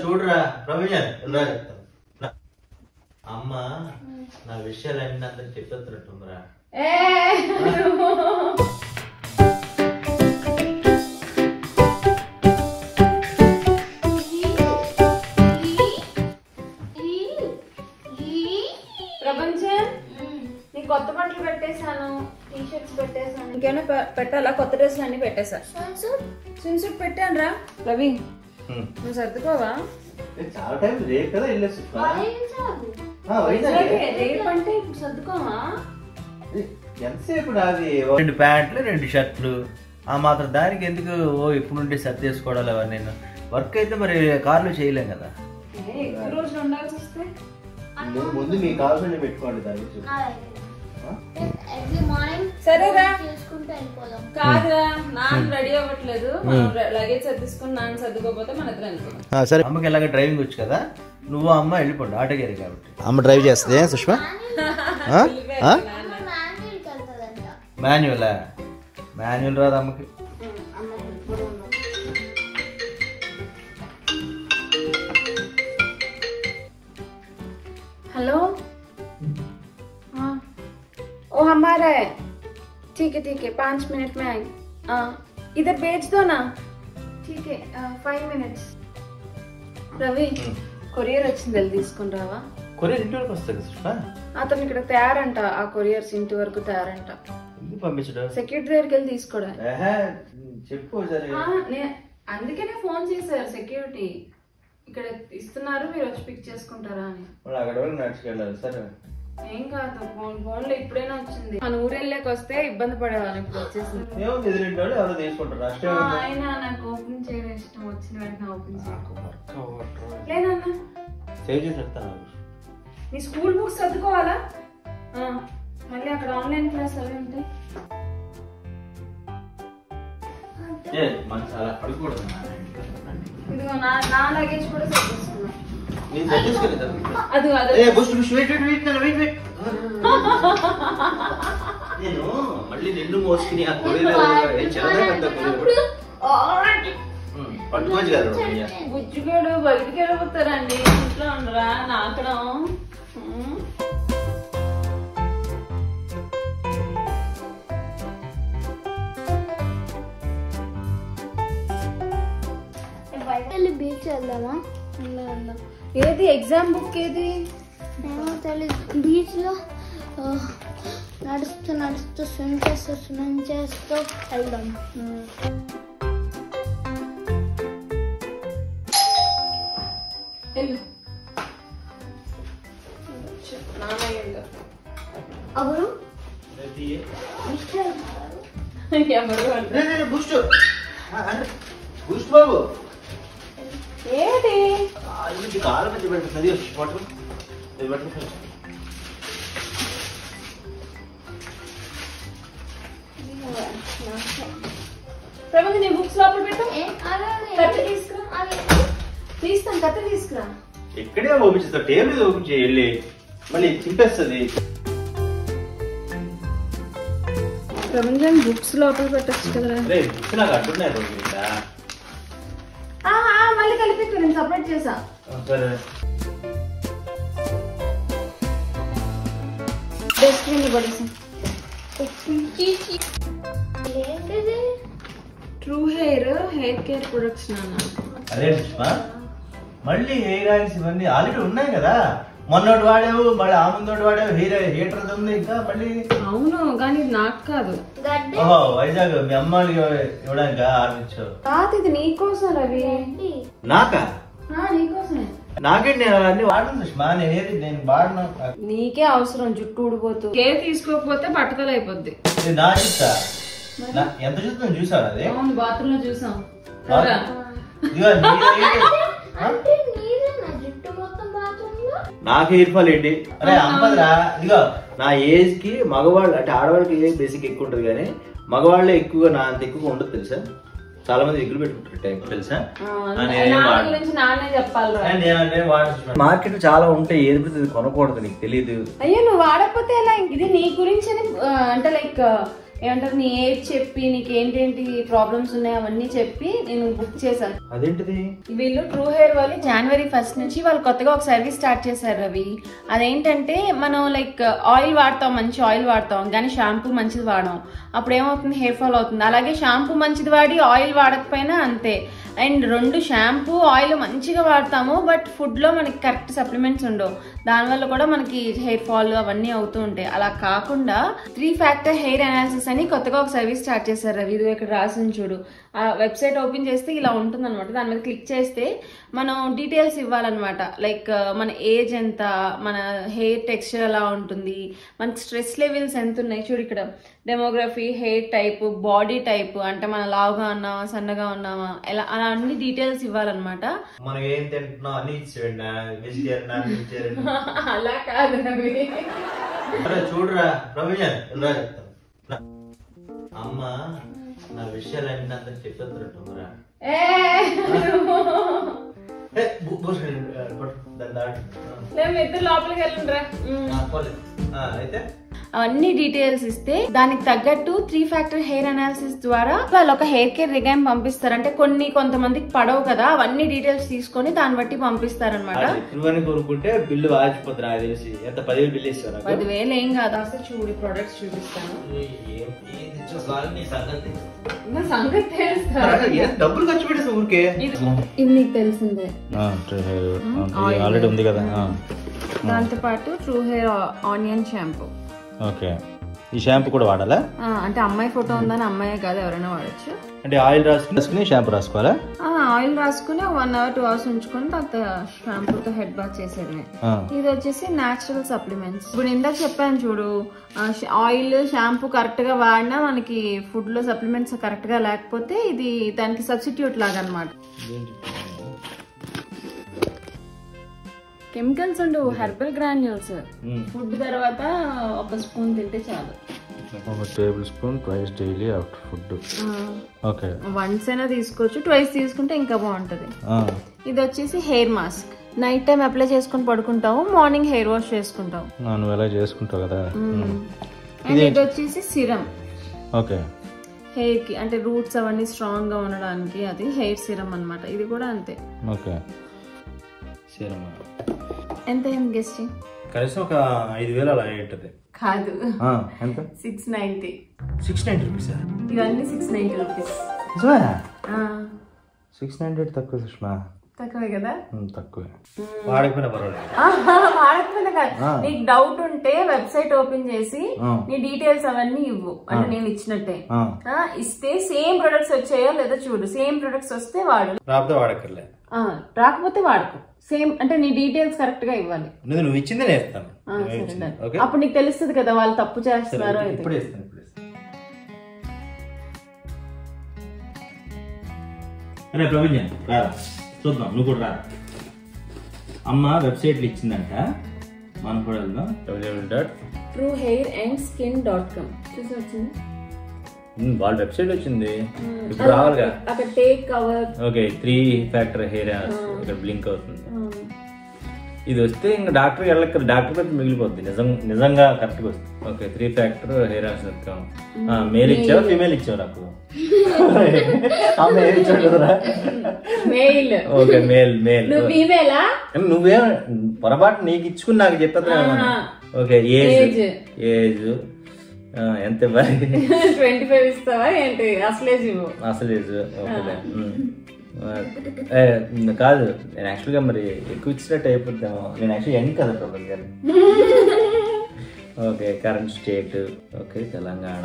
చూడరా ప్రవీణ్ రా చెప్తాను. రా. అమ్మ నా విషయాలన్నీ అందరికి చెప్పేస్తున్నట్టుందిరా. ప్రపంచం నీ కొత్త బట్టలు పెట్టేశాను టీ షర్ట్స్ పెట్టేశాను. ఇంకేమైనా పెట్టాలా? కొత్త డ్రెస్సులు అన్ని పెట్టేశా పెట్టాను రా రవి. నువ్వు సర్దుకోవా? ఏ, చాలా టైం రేపు కదా వెళ్ళేసి రేపు అంటే ఇప్పుడు సర్దుకోవా? ఎంతసేపు నాది? రెండు ప్యాంట్లు రెండు షర్ట్లు. ఆ మాత్రం దానికి ఎందుకు? ఓ ఇప్పుడు నుండి సర్ది చేసుకోవడాలి అవన్నీ. నేను వర్క్ అయితే మరి కార్లో చేయలేం కదా. ముందు మీ కావాల్సిన పెట్టుకోండి దాని ఎవ్రీ మార్నింగ్ సరే. అమ్మకి ఇలాగ డ్రైవింగ్ వచ్చు కదా నువ్వు అమ్మ వెళ్ళిపోండి ఆటో గారి కాబట్టి. అమ్మ డ్రైవ్ చేస్తుంది సుష్మా? మాన్యువలా? మాన్యువల్ రాదు అమ్మకి? హలో? ఓ అమ్మారే. ठीक है ठीक है पाँच मिनट में आएंगे हाँ इधर भेज दो ना ठीक है फाइव मिनट्स రవి కొరియర్ వచ్చింది వెళ్ళి తీసుకుని రావా కొరియర్ ఇంటి వరకు వస్తుంది సుష్మా అతను ఇక్కడ తయారంట ఆ కొరియర్స్ ఇంటి వరకు తయారంట ఎందుకు పంపించడం సెక్యూరిటీ దగ్గరికి వెళ్ళి తీసుకోవడం ఏహే, చెప్పు ఒకసారి ఆ, నే- అందుకనే ఫోన్ చేశారు సెక్యూరిటీ ఇక్కడ ఇస్తున్నారు మీరు వచ్చి పిక్ చేసుకుంటారా అని మళ్ళీ అక్కడ వరకు నడుచుకెళ్ళాలి సరే ఏం కాదు ఫోన్ ఫోన్లో ఇప్పుడైనా వచ్చింది. మన ఊరు వెళ్ళాక వస్తే ఇబ్బంది పడేవాళ్ళం ఇప్పుడు వచ్చేసింది ఏముంది ఎదురింటి వాళ్ళు ఎవరో తీసుకుంటారు అష్టే ఆ, అయినా నాకు ఓపెన్ చేయడం ఇష్టం వచ్చిన వెంటనే ఓపెన్ చేయడం. లేదన్నా. సేవ్ చేసి పెడతాను నీ స్కూల్ బుక్స్ చదువుకోవాలా? మళ్ళీ అక్కడ ఆన్లైన్ క్లాస్ అవి ఉంటాయి. ఇదిగో నా నా లగేజ్ కూడా చదివేసుకోలేదు అది నేను మళ్ళీ నిన్ను మోసుకుని ఆ కొరియర్ పట్టుకోవచ్చు కదా. బుజ్జిగాడు బయటికి వెళ్ళిపోతారండి ఇంట్లో ఉండరా నాకడం. బయట వెళ్ళి బీచ్ వెళ్దామా వెళ్దాం వెళ్దాం ఏది? ఎగ్జామ్ బుక్ ఏది? ఏమో తెలీదు. బీచ్లో ఆ, నడుస్తూ నడుస్తూ స్విమ్ చేస్తూ స్విమ్ చేస్తూ వెళ్దాం. అవును ఎవరు? అంటే రే, రే, రే, బూస్ట్ ఆ, అరే, బూస్ట్ బాబు ఏది ఆ, ఇది కాలు మధ్య పెడుతుంది అది పట్టు ఇది బుక్స్ లోపల పెట్టు. ఏ, అదే, అదే. కత్తి తీసుకురా. అదే. తీస్తాను కత్తి తీసుకురా. ఇక్కడే ఓపెన్ చేస్తా టేబుల్ చేయి వెళ్ళి. మళ్ళీ చింపేస్తుంది. ప్రపంచం బుక్స్ లోపల పెట్టచ్చు కదా రే బుక్స్ నాకు అడ్డున్నాయి మళ్ళీ కలిపి నేను సపరేట్ చేసా. సరే. పడేసా true hair hair care products నాన్న. అరే సుష్మా మళ్ళీ హెయిర్ ఆయిల్స్ ఇవన్నీ ఆల్రెడీ ఉన్నాయి కదా. మొన్నటి వాడావు మళ్ళీ ఆ ముందోటి వాడావు హెయిర్ హీటర్ ఉంది ఇంకా మళ్ళీ? అవును కానీ ఇది నాకు కాదు. ఓహో వైజాగ్ మీ అమ్మాయికి ఇవ్వడానికి? ఆర్మించావు కాదు ఇది నీకోసం రవి. నాకా? ఆ, నీకోసమే నాకే నేను అన్ని వాడను సుష్మా నేను ఏది నేను వాడను. నీకే అవసరం జుట్టు ఊడిపోతూ. కేర్ తీసుకోకపోతే బట్టతలు అయిపోద్ది. ఇది నా చూస్తా నా- ఎంత చూస్తాను చూసావు అది? అవును బాత్రూమ్లో చూసాం కదా? ఇదిగో నీ hair- ఆ? అంటే నీదే నా జుట్టు మొత్తం బాత్రూంలో? నాకు హెయిర్ ఫాల్ ఏంటి? అరే అంపదరా ఇదిగో నా ఏజ్కి మగవాళ్ళు అంటే ఆడవాళ్ళకి ఏజ్ బేసిక్ ఎక్కువ ఉంటుంది కానీ మగవాళ్ళే ఎక్కువగా నా అంత ఎక్కువగా ఉండదు తెలుసా? చాలా మంది ఎగ్గులు పెట్టుకుంటారు టైం. తెలుసా. మార్కెట్ చాలా ఉంటాయి ఏది కొనకూడదు నీకు తెలియదు అయ్యో నువ్వు వాడకపోతే ఎలా? ఇది నీ గురించి అంటే లైక్ ఏమంటారు నీ ఏజ్ చెప్పి నీకు ఏంటేంటి ప్రాబ్లమ్స్ ఉన్నాయి అవన్నీ చెప్పి నేను బుక్ చేశాను. అదేంటిది? వీళ్ళు ట్రూ హెయిర్ వాళ్ళు జనవరి ఫస్ట్ నుంచి వాళ్ళు కొత్తగా ఒక సర్వీస్ స్టార్ట్ చేశారు రవి. అదేంటంటే మనం లైక్ ఆయిల్ వాడతాం మంచి ఆయిల్ వాడతాం కానీ షాంపూ మంచిది వాడడం అప్పుడు ఏమవుతుంది హెయిర్ ఫాల్ అవుతుంది. అలాగే షాంపూ మంచిది వాడి ఆయిల్ వాడకపోయినా అంతే. అండ్ రెండు షాంపూ ఆయిల్ మంచిగా వాడతాము బట్ ఫుడ్లో మనకి కరెక్ట్ సప్లిమెంట్స్ ఉండవు. దానివల్ల కూడా మనకి హెయిర్ ఫాల్ అవన్నీ అవుతూ ఉంటాయి. అలా కాకుండా త్రీ ఫ్యాక్టర్ హెయిర్ అనాలిసిస్ అని కొత్తగా ఒక సర్వీస్ స్టార్ట్ చేశారు రవి. ఇది ఇక్కడ రాసింది చూడు. ఆ వెబ్సైట్ ఓపెన్ చేస్తే ఇలా ఉంటుంది అనమాట దాని మీద క్లిక్ చేస్తే మనం డీటెయిల్స్ ఇవ్వాలన్నమాట. లైక్ మన ఏజ్ ఎంత మన హెయిర్ టెక్స్చర్ ఎలా ఉంటుంది మనకి స్ట్రెస్ లెవెల్స్ ఎంత ఉన్నాయి. చూడు ఇక్కడ. Demography hair type body type అంటే మన లావుగా ఉన్నామా సన్నగా ఉన్నామా ఎలా అలా అన్ని డీటెయిల్స్ ఇవ్వాలన్నమాట. మనం ఏం తింటున్నాం? అన్ని ఇచ్చేయండి. Vegetarian non vegetarian. అలా కాదు రవి. చూడురా నా- అమ్మ నా విషయాలన్నీ అందరికి చెప్పేద్దరట్టురా ఏ, దాన్ని దాటి మేము ఇద్దరు లోపలికి వెళ్ళండి రా ఆ, పోలే. ఆ, అయితే అవన్నీ డీటెయిల్స్ ఇస్తే దానికి తగ్గట్టు త్రీ ఫ్యాక్టర్ హెయిర్ అనాలిసిస్ ద్వారా వాళ్ళు ఒక హెయిర్ కేర్ రిగైమ్ పంపిస్తారు. అంటే కొన్ని కొంతమందికి పడవు కదా అవన్నీ డీటెయిల్స్ తీసుకొని దాన్ని బట్టి పంపిస్తారనమాట నువ్వని కోరుకుంటే బిల్లు వాచిపోతుంది నాకు తెలిసి ఎంత పదివేలు బిల్లు ఏం కాదు. అసలు చూడు ప్రొడక్ట్స్ చూపిస్తాను. డబ్బులు ఖర్చు పెట్టేసి ఊరికే. ఇది నీకు తెలిసిందే. ఆల్రెడీ ఉంది కదా. దాంతో పాటు true hair onion shampoo okay. ఈ షాంపూ కూడా వాడాలా? అంటే అమ్మాయి ఫోటో ఉందని అమ్మాయి కాదు ఎవరైనా వాడచ్చు. అంటే ఆయిల్ రాసుకుని షాంపూ రాసుకోవాలా? ఆయిల్ రాసుకుని వన్ అవర్ టూ అవర్స్ ఉంచుకొని తర్వాత షాంపూతో హెడ్ బాత్ ఆ, ఇది వచ్చేసి న్యాచురల్ సప్లిమెంట్స్ ఇప్పుడు ఇందాక చెప్పాను చూడు ఆయిల్ షాంపూ కరెక్ట్గా వాడినా మనకి ఫుడ్లో సప్లిమెంట్స్ కరెక్ట్గా లేకపోతే ఇది దానికి సబ్స్టిట్యూట్ లాగా అనమాట కెమికల్స్ ఉండవు హెర్బల్ గ్రాన్యూల్స్. ఫుడ్ తర్వాత ఒక స్పూన్ తింటే చాలు. ఒక table spoon twice daily after food okay once అయినా తీసుకోవచ్చు ట్వైస్ తీసుకుంటే ఇంకా బాగుంటది. ఆ, ఇది వచ్చేసి hair mask night time apply చేసుకుని పడుకుంటాము మార్నింగ్ హెయిర్ వాష్ చేసుకుంటాం నువ్వు ఎలా చేసుకుంటావు కదా. అండ్ ఇది వచ్చేసి సిరం ఓకే హెయిర్కి అంటే రూట్స్ అవన్నీ స్ట్రాంగ్గా ఉండడానికి అది హెయిర్ సిరం అన్నమాట. ఇది కూడా అంతే. ఓకే సరేమ్మా ఎంత అయింది గెస్టింగ్ కనీసం ఒక ఐదు వేలు అలా అయి ఉంటుంది కాదు ఎంత? సిక్స్ నైన్టీ సిక్స్ నైంటీ రూపీసా ఇవన్నీ six ninety rupees six ninety తక్కువ సుష్మా. తక్కువే కదా? మ్మ్, తక్కువే. వాడకపోయినా పర్వాలేదు. ఆహా, వాడకపోయినా కాదు. నీకు డౌట్ ఉంటే వెబ్సైట్ ఓపెన్ చేసి. నీ డీటెయిల్స్ అవన్నీ ఇవ్వు. అంటే నేను ఇచ్చినట్టే. ఇస్తే సేమ్ ప్రొడక్ట్స్ వచ్చాయో లేదా చూడు. సేమ్ ప్రొడక్ట్స్ వస్తే వాడు. ఆ, రాకపోతే వాడుకో. సేమ్ అంటే నీ డీటెయిల్స్ కరెక్ట్గా ఇవ్వాలి. నువ్వు నువ్వు ఇచ్చిందే అప్పుడు నీకు తెలుస్తుంది కదా వాళ్ళు తప్పు చేస్తున్నారో. ఇప్పుడే అరే చూద్దాం నువ్వు కూడా రా. అమ్మ వెబ్సైట్లు ఇచ్చిందంట. మనం కూడా వెళ్దాం. W W dot. True hair and skin dot com చూసి వచ్చింది వాళ్ళ వెబ్సైట్ వచ్చింది. ఇప్పుడు రావాలిగా. అక్కడ take cover okay three factor hair ఇక్కడ బ్లింక్ అవుతుంది. ఇది వస్తే ఇంకా డాక్టర్ వెళ్ళక డాక్టర్ పెట్టి మిగిలిపోద్ది. నిజం నిజంగా కరెక్ట్గా వస్తుంది. Okay three factor hair ulcer male ఇచ్చావా ఫీమేల్ ఇచ్చావు నాకు? మేల్ ఇచ్చావు కదరా మెయిల్ ఓకే మేల్ మేల్ నువ్వు పొరపాటు నీకు ఇచ్చుకుని నాకు చెప్పేది ఓకే ఏజ్. ఏజ్ ఎంత ఇవ్వాలి? ట్వంటీ ఫైవ్ ఇస్తావా ఏంటి? అసలే ఇవ్వు అసలు ఏజ్ ఓకే ఏ, కాదు. నేను యాక్చువల్గా మరి ఎక్కువ ఇచ్చినట్టు అయిపోద్దాము నేను యాక్చువల్లీ ఎండ్ కదా ప్రభల్ గారు? Okay current state okay Telangana.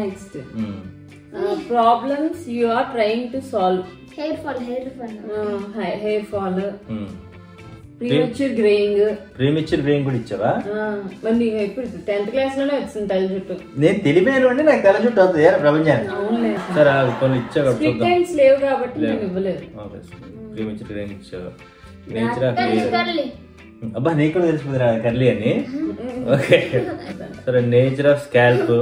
Next. Problems you are trying to solve hair fall hair fall hair fall greying ప్రేమిచ్చిన brain కూడా ఇచ్చావా? మరి నీకు ఇప్పుడు టెన్త్ క్లాస్లోనే వచ్చింది చుట్టూ నేను తెలిపోయాను అంటే నాకు తెల్ల చుట్టూ అవుతుంది. ప్రపంచాన్ని సరే ఆ కొన్ని ఇచ్చా కదా స్ప్లిట్ చూద్దాం. ఎండ్స్ లేవు కాబట్టి నేను ఇవ్వలేదు. బ్రెయిన్ ఇచ్చావు. Nature of hair curly. అబ్బా నీకు కూడా తెలిసిపోతుంది కర్లీ అని? ఓకే. సరే నేచర్ ఆఫ్ స్కాల్ప్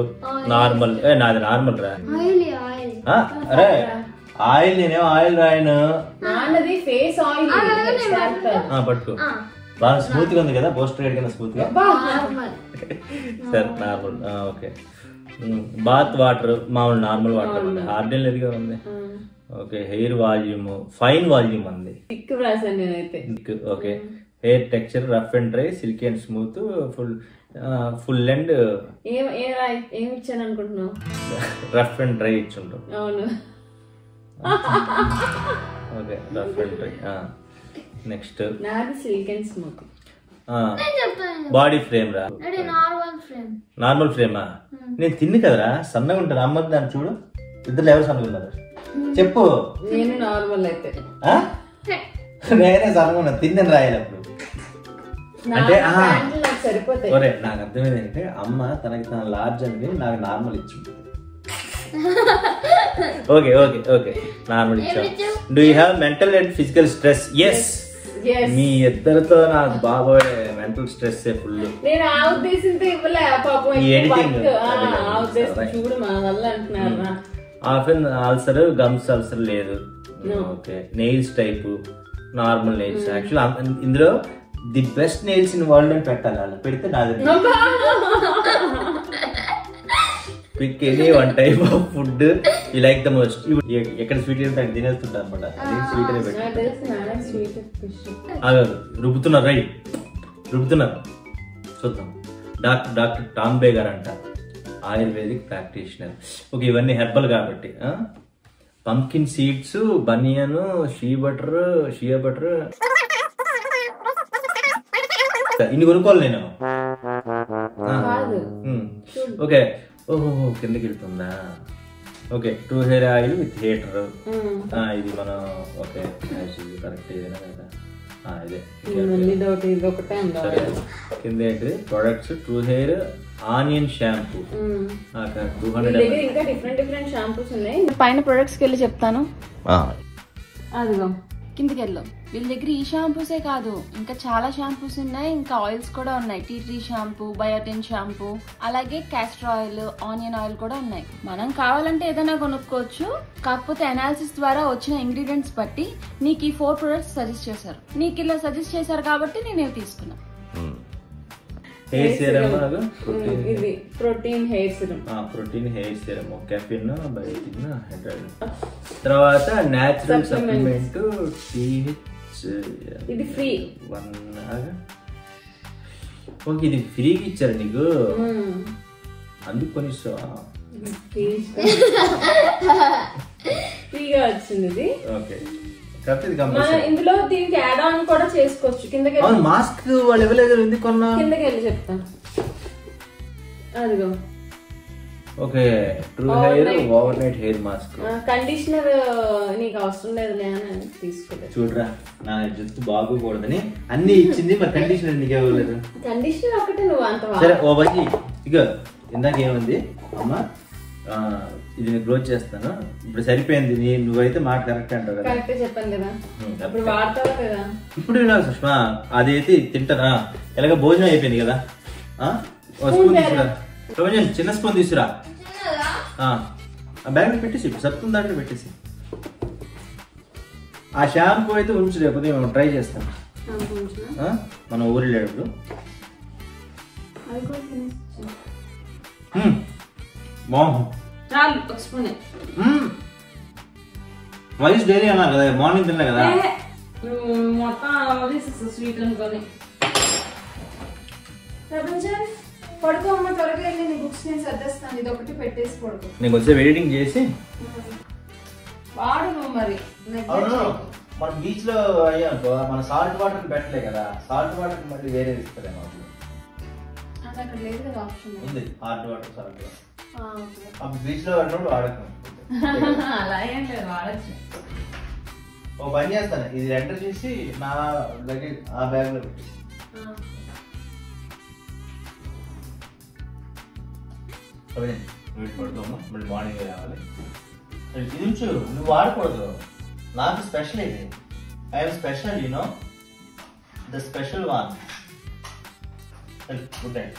నార్మల్. ఏ నాది నార్మల్ రా. ఆయిల్ ఆయిల్ ఆ, అరే. ఆయిల్ నేనేం ఆయిల్ రాయను? నాన్నది ఫేస్ ఆయిల్. ఆ, పట్టుకో. బాగా స్మూత్గా ఉంది కదా? పోస్టర్ కింద స్మూత్గా సరే నార్మల్. ఓకే. బాత్ వాటర్ మామూలు నార్మల్ వాటర్ ఉంది ఆర్డినరీగా ఉంది. Okay hair volume fine volume ఉంది. టిక్ రాశాను నేనైతే. Okay. Hair texture rough and dry silky and smooth full full and ఏం ఏం రాయి- ఏం ఇచ్చాను అనుకుంటున్నావు? రఫ్ అండ్ డ్రై ఇచ్చుంటాం అవును. Okay rough and dry next నాది సిల్క్ అండ్ స్మూత్ చెప్తాను బాడీ ఫ్రేమ్ రా. నార్మల్ ఫ్రేమ్ నార్మల్ ఫ్రేమా నేను తిన్ని కదరా? సన్నగా ఉంటాను అమ్మ దాన్ని చూడు. ఇద్దరు ఎవరు సన్నగా ఉన్నారు. చెప్పు. నేను నార్మల్ అయితే. ఆ? నేనే సన్నగా ఉన్నా. తిన్నని రాయాలి అప్పుడు అంటే, సరిపోతాయి. ఒరే నాకు అర్థమైంది ఏంటంటే అమ్మ తనకి తన లార్జ్ అని నాకు నార్మల్ ఇచ్చింది. ఓకే ఓకే ఓకే నార్మల్ ఇచ్చాం do you have mental and physical stress yes. మీ ఇద్దరితో నాకు బాబోయ్ మెంటల్ స్ట్రెస్ ఫుల్ నేను ఆ ఉద్దేశంతో ఇవ్వలే పాపం. ఆ, ఉద్దేశం సరే. చూడు మా వల్ల అంటున్నారా ఆఫెన్ అల్సర్ గమ్స్ అల్సర్ లేదు. Okay nails type normal nails actual ఇందులో the best nails in world అని పెట్టాలి వాళ్ళు. పెడితే నాది. Pick any one type of food you like the most ఎక్కడ స్వీట్ అక్కడ తినేస్తుంటా అనమాట స్వీట్ అనే పెట్టి రుబ్బుతున్నారు రైట్. రుబ్బుతున్నారు. చూద్దాం. డాక్టర్ డాక్టర్ టాంబే గారు అంట. Ayurvedic practitioner. ఓకే ఇవన్నీ హెర్బల్ కాబట్టి pumpkin seeds banyan shea butter shea butter. ఇన్ని కొనుక్కోవాలి నేను. ఓకే. ఓహో కిందకి వెళ్తుందా okay true hair oil with heater ఇది మనం ఓకే కరెక్ట్ ఇదేనా కదా? ఇదే. కింద ఏంటి products true hair onion shampoo two hundred ఇంకా డిఫరెంట్ డిఫరెంట్ షాంపూస్ ఉన్నాయి. పైన ప్రొడక్ట్స్కి వెళ్ళి చెప్తాను అదిగో. కిందకి వెళ్ళు వీళ్ళ దగ్గర ఈ షాంపూసే కాదు ఇంకా చాలా షాంపూస్ ఉన్నాయి ఇంకా ఆయిల్స్ కూడా ఉన్నాయి. Tea tree shampoo biotin shampoo అలాగే క్యాస్టర్ ఆయిల్ ఆనియన్ ఆయిల్ కూడా ఉన్నాయి. మనం కావాలంటే ఏదైనా కొనుక్కోవచ్చు. కాకపోతే అనాలిసిస్ ద్వారా వచ్చిన ఇంగ్రీడియంట్స్ బట్టి నీకు ఈ ఫోర్ ప్రొడక్ట్స్ సజెస్ట్ చేశారు. నీకు ఇలా సజెస్ట్ చేశారు కాబట్టి నేను ఇవి హెయిర్ సీరమ్ ఇది protein hair serum protein hair serum caffeine biotin hydroid తర్వాత న్యాచురల్ సప్లిమెంట్ టీహెచ్ ఇది ఫ్రీ వన్ ఓకే ఇది ఫ్రీగా ఇచ్చారు నీకు అందుకు కొన్ని ఫ్రీగా వచ్చింది ఇది ఓకే ఇందులో దీనికి యాడ్ ఆన్ కూడా చేసుకోవచ్చు. కిందకి మాస్క్ వాళ్ళు ఇవ్వలేదు ఎందుకు కొన్నా? కిందకి వెళ్ళి చెప్తాను. అదిగో. Okay true hair overnight hair mask conditioner నీకు అవసరం లేదులే అని తీసుకోలేదు. చూడరా నా జుట్టు బాగోకూడదని అన్ని ఇచ్చింది మరి కండిషన్ ఎందుకు ఇవ్వలేదు కండిషనర్ ఒకటే నువ్వు అంత సరే ఓ బజ్జి ఇగో ఇందాక ఏముంది? అమ్మ ఇది నేను క్లోజ్ చేస్తాను. ఇప్పుడు సరిపోయింది నీ నువ్వైతే మాట కరెక్ట్ అంటావు కదా. కరెక్టే చెప్పాను కదా. ఉమ్, అప్పుడు వాడతావు కదా ఇప్పుడు వినాలి సుష్మా అదైతే తింటానా? ఎలాగ భోజనం అయిపోయింది కదా. స్పూన్ తీసుకురా. చిన్న స్పూన్ తీసుకురా. ఆ. ఆ బ్యాగ్ పెట్టేసి ఇప్పుడు సత్తున్న దాంట్లో పెట్టేసి. ఆ షాంపూ అయితే ఉంచు లేకపోతే మేము ట్రై చేస్తాం ఆ? మనం ఊరి బాగుంది చాలు ఒక స్పూన్. వైస్ డైలీ అన్నారు కదా మార్నింగ్ తిన్నా కదా? నువ్వు మొత్తం స్వీట్ అనుకొని. ప్రపంచం పడుకో అమ్మ త్వరగా వెళ్ళి నీ బుక్స్ నేను సర్దేస్తాను. ఇది ఒకటి పెట్టేసి పడుకో. నేను కొంచెం ఎడిటింగ్ చేసి? వాడు నువ్వు మరి మన బీచ్లో అయ్యానుకో మన సాల్ట్ వాటర్ పెట్టలే కదా. సాల్ట్ వాటర్ మళ్ళీ వేరే అక్కడ లేదు కదా ఆప్షన్ ఉంది హాట్ వాటర్ సాల్ట్ వాటర్. అప్పుడు బీచ్లో పడినప్పుడు వాడకం. అలా ఏం లేదు వాడచ్చు. ఓ పని చేస్తాను. ఇది ఎంటర్ చేసి నా లగేజ్ ఆ బ్యాగ్లో పెట్టి వీటి పడుకోమ్మా మళ్ళీ మార్నింగ్ రావాలి. ఇది ఉంచు. నువ్వు వాడకూడదు. నాకు స్పెషల్ ఇది. I'm special you know the special one good night